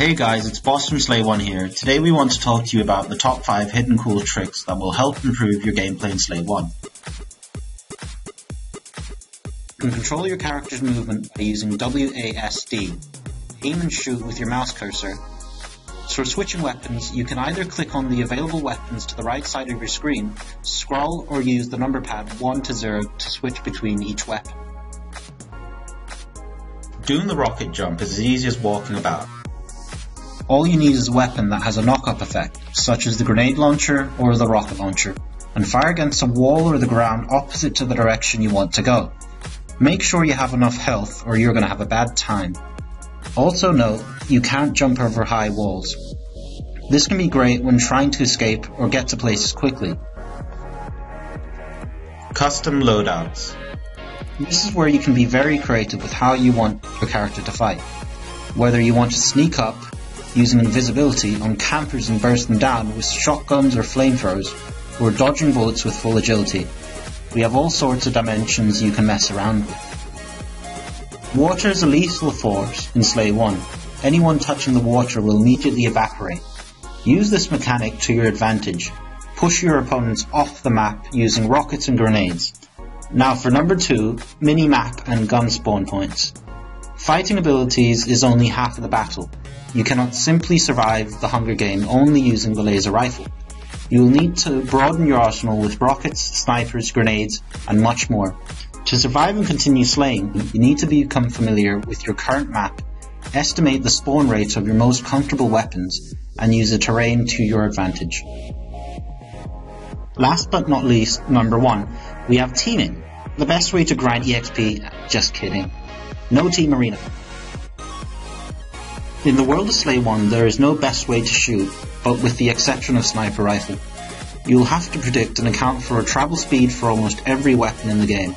Hey guys, it's Boss from Slay One here. Today we want to talk to you about the top 5 hidden cool tricks that will help improve your gameplay in Slay One. You can control your character's movement by using WASD. Aim and shoot with your mouse cursor. So for switching weapons, you can either click on the available weapons to the right side of your screen, scroll or use the number pad 1 to 0 to switch between each weapon. Doing the rocket jump is as easy as walking about. All you need is a weapon that has a knock-up effect, such as the grenade launcher or the rocket launcher, and fire against a wall or the ground opposite to the direction you want to go. Make sure you have enough health or you're going to have a bad time. Also note, you can't jump over high walls. This can be great when trying to escape or get to places quickly. Custom loadouts. This is where you can be very creative with how you want your character to fight. Whether you want to sneak up, using invisibility on campers and burst them down with shotguns or flamethrowers, or dodging bullets with full agility. We have all sorts of dimensions you can mess around with. Water is a lethal force in Slay 1. Anyone touching the water will immediately evaporate. Use this mechanic to your advantage. Push your opponents off the map using rockets and grenades. Now for number 2, mini-map and gun spawn points. Fighting abilities is only half of the battle. You cannot simply survive the Hunger Game only using the laser rifle. You will need to broaden your arsenal with rockets, snipers, grenades, and much more. To survive and continue slaying, you need to become familiar with your current map, estimate the spawn rates of your most comfortable weapons, and use the terrain to your advantage. Last but not least, number one, we have teaming. The best way to grind EXP, just kidding. No team arena. In the world of Slay 1, there is no best way to shoot, but with the exception of Sniper Rifle. You'll have to predict and account for a travel speed for almost every weapon in the game.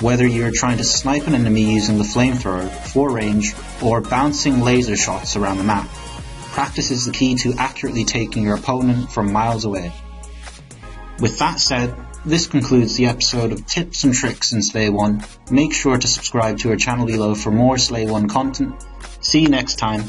Whether you're trying to snipe an enemy using the flamethrower, for range, or bouncing laser shots around the map. Practice is the key to accurately taking your opponent from miles away. With that said, this concludes the episode of Tips and Tricks in Slay 1. Make sure to subscribe to our channel below for more Slay 1 content See you next time.